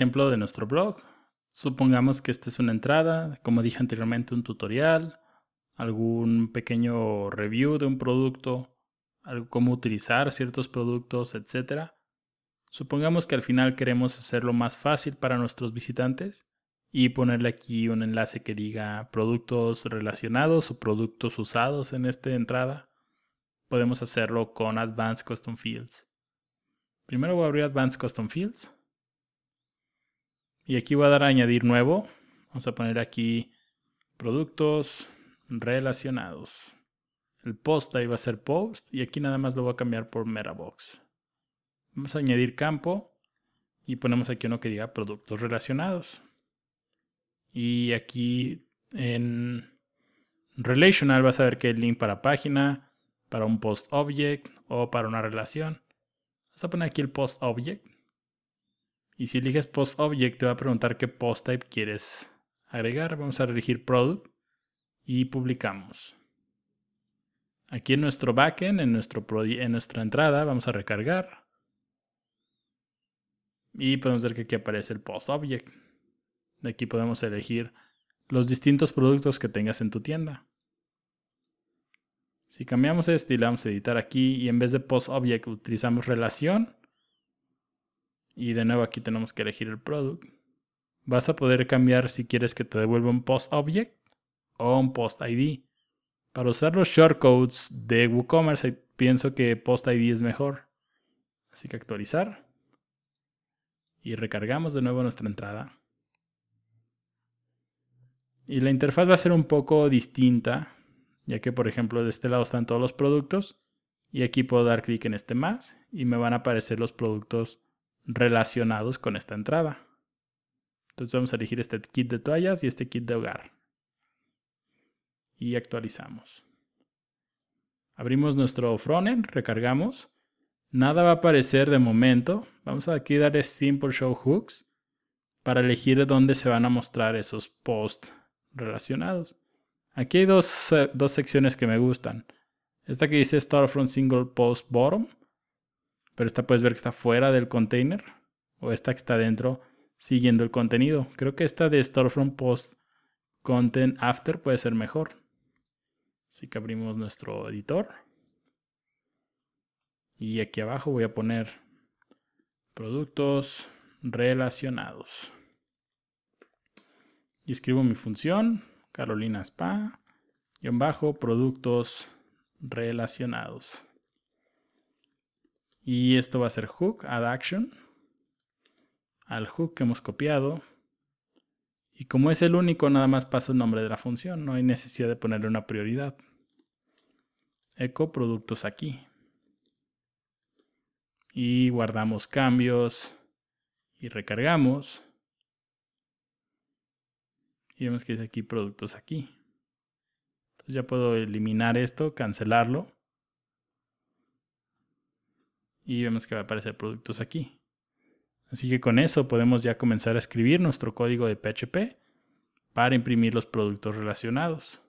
ejemplo de nuestro blog. Supongamos que esta es una entrada, como dije anteriormente, un tutorial, algún pequeño review de un producto, cómo utilizar ciertos productos, etc. Supongamos que al final queremos hacerlo más fácil para nuestros visitantes y ponerle aquí un enlace que diga productos relacionados o productos usados en esta entrada. Podemos hacerlo con Advanced Custom Fields. Primero voy a abrir Advanced Custom Fields. Y aquí voy a dar añadir nuevo. Vamos a poner aquí productos relacionados. El post ahí va a ser post y aquí nada más lo voy a cambiar por Metabox. Vamos a añadir campo y ponemos aquí uno que diga productos relacionados. Y aquí en relational vas a ver que hay link para página, para un post object o para una relación. Vas a poner aquí el post object. Y si eliges post object te va a preguntar qué post type quieres agregar. Vamos a elegir product y publicamos. Aquí en nuestro backend, en, nuestro en nuestra entrada, vamos a recargar. Y podemos ver que aquí aparece el post object. De aquí podemos elegir los distintos productos que tengas en tu tienda. Si cambiamos este y le vamos a editar aquí y en vez de post object utilizamos relación. Y de nuevo aquí tenemos que elegir el product. Vas a poder cambiar si quieres que te devuelva un post object o un post ID. Para usar los shortcodes de WooCommerce pienso que post ID es mejor. Así que actualizar. Y recargamos de nuevo nuestra entrada. Y la interfaz va a ser un poco distinta, ya que por ejemplo de este lado están todos los productos y aquí puedo dar clic en este más y me van a aparecer los productos relacionados con esta entrada. Entonces vamos a elegir este kit de toallas y este kit de hogar. Y actualizamos. Abrimos nuestro frontend, recargamos Nada va a aparecer de momento. Vamos a darle Simple Show Hooks para elegir dónde se van a mostrar esos posts relacionados. Aquí hay dos, eh, dos secciones que me gustan. Esta que dice Start from Single Post Bottom, pero esta puedes ver que está fuera del container, o esta que está dentro siguiendo el contenido. Creo que esta de Start from Post Content After puede ser mejor. Así que abrimos nuestro editor. Y aquí abajo voy a poner productos relacionados. Y escribo mi función, Carolina Spa, en bajo, productos relacionados. Y esto va a ser hook, add action, al hook que hemos copiado. Y como es el único, nada más paso el nombre de la función, no hay necesidad de ponerle una prioridad. Eco productos aquí y guardamos cambios y recargamos. Y vemos que dice aquí productos aquí. Entonces ya puedo eliminar esto, cancelarlo. Y vemos que va a aparecer productos aquí. Así que con eso podemos ya comenzar a escribir nuestro código de PHP para imprimir los productos relacionados.